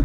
な。